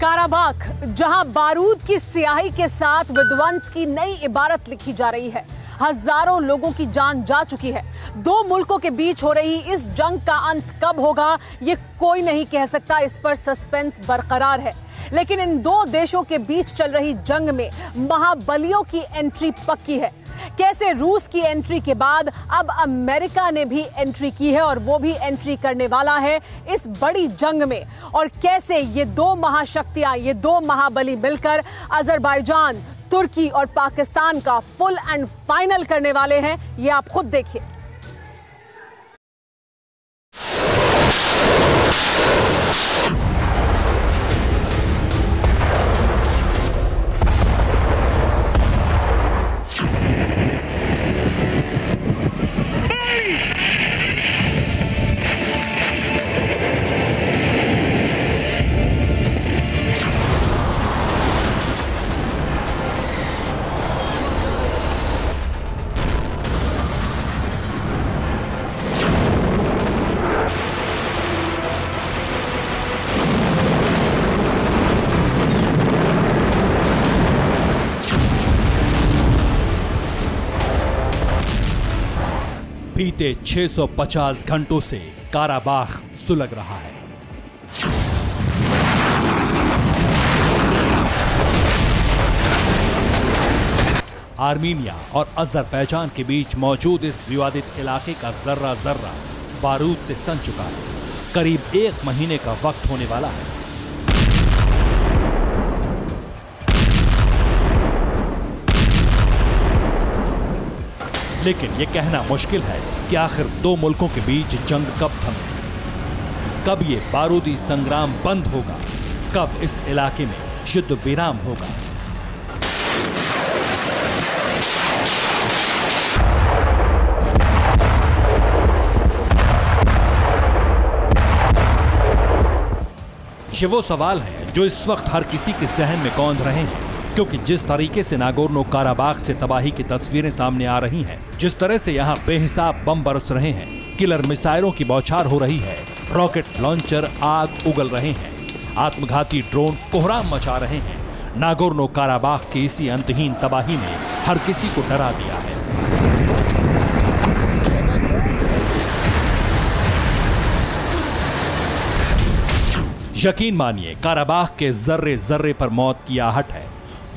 Karabakh, जहाँ बारूद की स्याही के साथ विध्वंस की नई इबारत लिखी जा रही है। हज़ारों लोगों की जान जा चुकी है। दो मुल्कों के बीच हो रही इस जंग का अंत कब होगा, ये कोई नहीं कह सकता। इस पर सस्पेंस बरकरार है। लेकिन इन दो देशों के बीच चल रही जंग में महाबलियों की एंट्री पक्की है। कैसे रूस की एंट्री के बाद अब अमेरिका ने भी एंट्री की है और वो भी एंट्री करने वाला है इस बड़ी जंग में। और कैसे ये दो महाशक्तियाँ, ये दो महाबली मिलकर अजरबैजान तुर्की और पाकिस्तान का फुल एंड फाइनल करने वाले हैं, ये आप खुद देखिए। बीते 650 घंटों से काराबाख सुलग रहा है। आर्मीनिया और अजरबैजान के बीच मौजूद इस विवादित इलाके का जर्रा जर्रा बारूद से सन चुका है। करीब एक महीने का वक्त होने वाला है। लेकिन यह कहना मुश्किल है कि आखिर दो मुल्कों के बीच जंग कब थमे? कब ये बारूदी संग्राम बंद होगा? कब इस इलाके में युद्ध विराम होगा? ये वो सवाल है जो इस वक्त हर किसी के जहन में कौंध रहे हैं। क्योंकि जिस तरीके से नागोर्नो काराबाग से तबाही की तस्वीरें सामने आ रही हैं, जिस तरह से यहाँ बेहिसाब बम बरस रहे हैं किलर मिसाइलों की बौछार हो रही है रॉकेट लॉन्चर आग उगल रहे हैं आत्मघाती ड्रोन कोहराम मचा रहे हैं नागोर्नो काराबाग की इसी अंतहीन तबाही ने हर किसी को डरा दिया है। यकीन मानिए काराबाग के जर्रे जर्रे पर मौत की आहट है।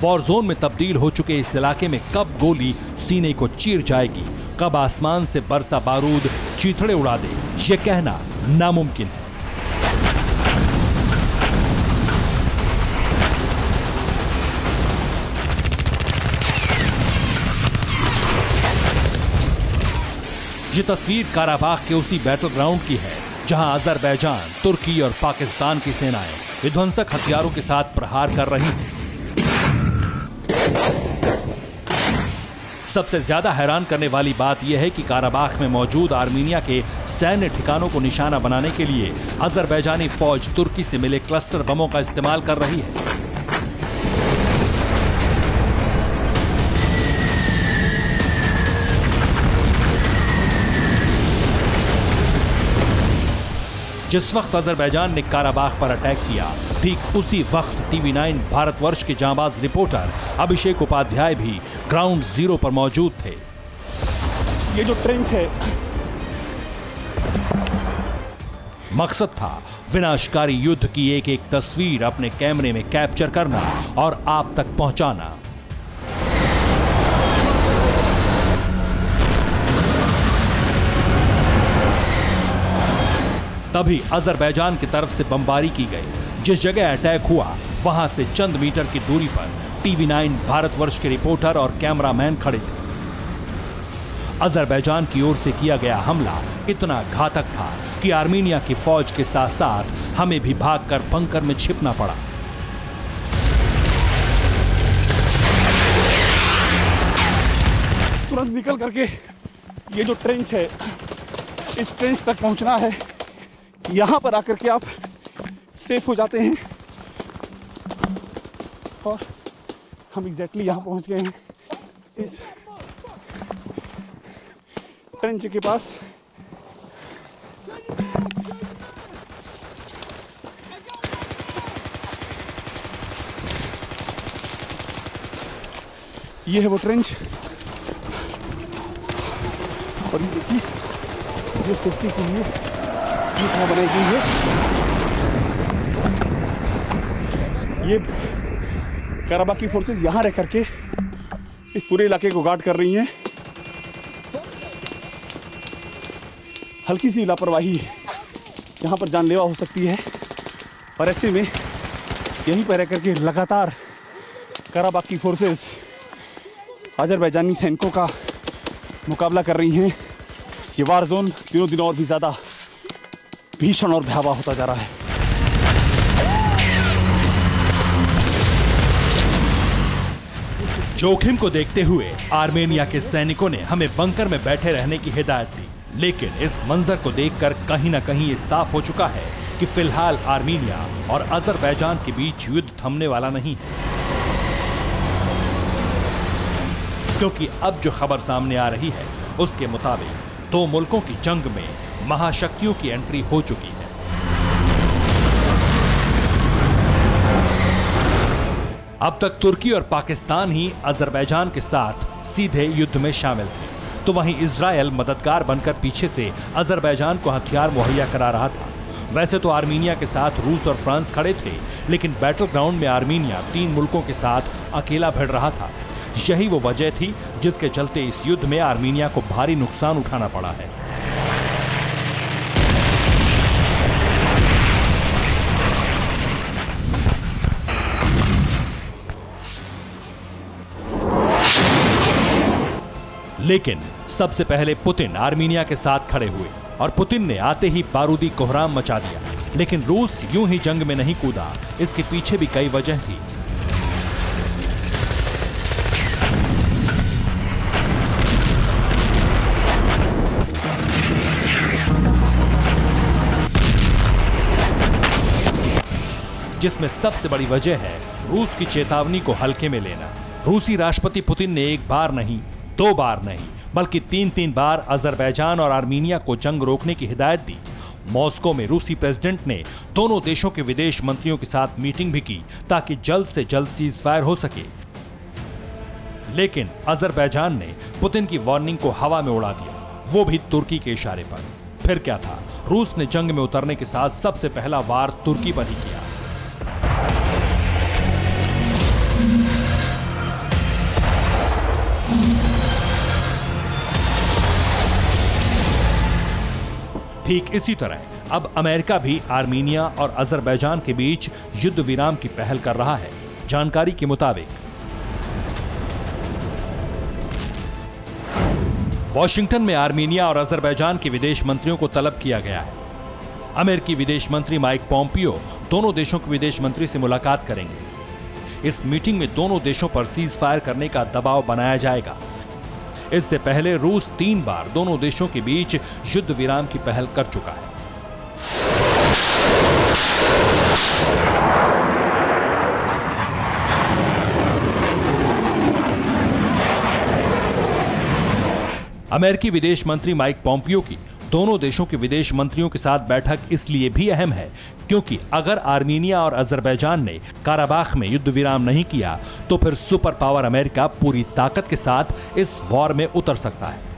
वॉर जोन में तब्दील हो चुके इस इलाके में कब गोली सीने को चीर जाएगी? कब आसमान से बरसा बारूद चीथड़े उड़ा दे? ये कहना नामुमकिन है। ये तस्वीर काराबाग के उसी बैटल ग्राउंड की है, जहाँ अजरबैजान, तुर्की और पाकिस्तान की सेनाएँ विध्वंसक हथियारों के साथ प्रहार कर रही हैं। सबसे ज़्यादा हैरान करने वाली बात यह है कि काराबाख में मौजूद आर्मीनिया के सैन्य ठिकानों को निशाना बनाने के लिए अजरबैजानी फौज तुर्की से मिले क्लस्टर बमों का इस्तेमाल कर रही है। जिस वक्त अजरबैजान ने काराबाग पर अटैक किया ठीक उसी वक्त टीवी नाइन भारतवर्ष के जांबाज रिपोर्टर अभिषेक उपाध्याय भी ग्राउंड ज़ीरो पर मौजूद थे। ये जो ट्रेंच है। मकसद था विनाशकारी युद्ध की एक एक तस्वीर अपने कैमरे में कैप्चर करना और आप तक पहुंचाना। तभी अजरबैजान की तरफ़ से बमबारी की गई। जिस जगह अटैक हुआ, वहाँ से चंद मीटर की दूरी पर टीवी नाइन भारतवर्ष के रिपोर्टर और कैमरामैन खड़े थे। अजरबैजान की ओर से किया गया हमला इतना घातक था कि आर्मीनिया की फौज के साथ साथ हमें भी भागकर बंकर में छिपना पड़ा। तुरंत निकल करके ये जो ट्रेंच है, इस ट्रेंच तक पहुँचना है। यहाँ पर आकर के आप सेफ़ हो जाते हैं। और हम एग्जैक्टली यहाँ पहुँच गए हैं। इस ट्रेंच के पास। ये है वो ट्रेंच और ये देखिए, ये सेफ्टी के लिए कहाँ बनाई गई है ये कराबा की फोर्सेस यहाँ रह करके इस पूरे इलाके को गार्ड कर रही हैं। हल्की सी लापरवाही यहाँ पर जानलेवा हो सकती है और ऐसे में यहीं पर रह करके लगातार कराबाग की फोर्सेस अजरबैजानी सैनिकों का मुकाबला कर रही हैं। ये वार जोन दिनों दिनों और भी ज़्यादा भीषण और भयावह होता जा रहा है। जोखिम को देखते हुए आर्मेनिया के सैनिकों ने हमें बंकर में बैठे रहने की हिदायत दी, लेकिन इस मंजर को देखकर कहीं ना कहीं ये साफ़ हो चुका है कि फ़िलहाल आर्मेनिया और अजरबैजान के बीच युद्ध थमने वाला नहीं है। क्योंकि अब जो खबर सामने आ रही है, उसके मुताबिक दो मुल्कों की जंग में महाशक्तियों की एंट्री हो चुकी है। अब तक तुर्की और पाकिस्तान ही अजरबैजान के साथ सीधे युद्ध में शामिल थे। तो वहीं इसराइल मददगार बनकर पीछे से अजरबैजान को हथियार मुहैया करा रहा था। वैसे तो आर्मीनिया के साथ रूस और फ्रांस खड़े थे, लेकिन बैटल ग्राउंड में आर्मीनिया तीन मुल्कों के साथ अकेला भिड़ रहा था। यही वो वजह थी जिसके चलते इस युद्ध में आर्मीनिया को भारी नुकसान उठाना पड़ा है। लेकिन सबसे पहले पुतिन आर्मीनिया के साथ खड़े हुए और पुतिन ने आते ही बारूदी कोहराम मचा दिया। लेकिन रूस यूँ ही जंग में नहीं कूदा। इसके पीछे भी कई वजह थी। जिसमें सबसे बड़ी वजह है रूस की चेतावनी को हल्के में लेना। रूसी राष्ट्रपति पुतिन ने एक बार नहीं दो बार नहीं, बल्कि तीन तीन बार अजरबैजान और आर्मीनिया को जंग रोकने की हिदायत दी। मॉस्को में रूसी प्रेसिडेंट ने दोनों देशों के विदेश मंत्रियों के साथ मीटिंग भी की ताकि जल्द से जल्द सीज फायर हो सके। लेकिन अजरबैजान ने पुतिन की वार्निंग को हवा में उड़ा दिया। वो भी तुर्की के इशारे पर। फिर क्या था? रूस ने जंग में उतरने के साथ सबसे पहला वार तुर्की पर ही किया। ठीक इसी तरह। अब अमेरिका भी आर्मीनिया और अजरबैजान के बीच युद्ध विराम की पहल कर रहा है। जानकारी के मुताबिक। वॉशिंगटन में आर्मीनिया और अजरबैजान के विदेश मंत्रियों को तलब किया गया है। अमेरिकी विदेश मंत्री माइक पॉम्पियो दोनों देशों के विदेश मंत्री से मुलाकात करेंगे। इस मीटिंग में दोनों देशों पर सीज फायर करने का दबाव बनाया जाएगा। इससे पहले रूस तीन बार दोनों देशों के बीच युद्ध विराम की पहल कर चुका है। अमेरिकी विदेश मंत्री माइक पॉम्पियो की दोनों देशों के विदेश मंत्रियों के साथ बैठक इसलिए भी अहम है, क्योंकि अगर आर्मीनिया और अजरबैजान ने काराबाख में युद्ध विराम नहीं किया तो फिर सुपर पावर अमेरिका पूरी ताकत के साथ इस वॉर में उतर सकता है।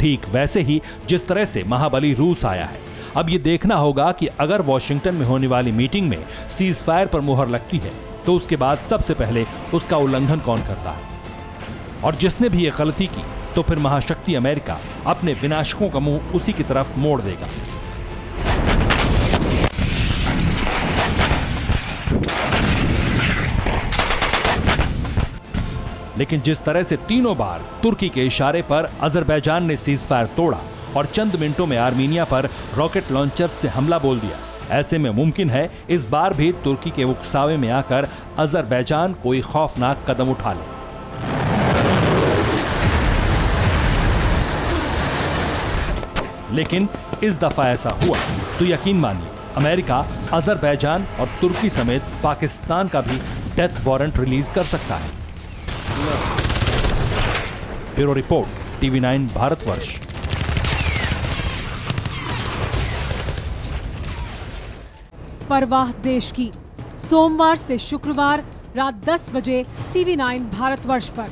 ठीक वैसे ही जिस तरह से महाबली रूस आया है। अब ये देखना होगा कि अगर वॉशिंगटन में होने वाली मीटिंग में सीज फायर पर मुहर लगती है तो उसके बाद सबसे पहले उसका उल्लंघन कौन करता है? और जिसने भी ये गलती की तो फिर महाशक्ति अमेरिका अपने विनाशकों का मुँह उसी की तरफ़ मोड़ देगा। लेकिन जिस तरह से तीनों बार तुर्की के इशारे पर अजरबैजान ने सीज फायर तोड़ा और चंद मिनटों में आर्मीनिया पर रॉकेट लॉन्चर से हमला बोल दिया, ऐसे में मुमकिन है इस बार भी तुर्की के उकसावे में आकर अजरबैजान कोई खौफनाक कदम उठा ले। लेकिन इस दफ़ा ऐसा हुआ तो यकीन मानिए, अमेरिका अजरबैजान और तुर्की समेत पाकिस्तान का भी डेथ वारंट रिलीज़ कर सकता है। Bureau report, TV nine Bharatvarsh परवाह देश की। सोमवार से शुक्रवार रात 10 बजे टीवी नाइन भारतवर्ष पर।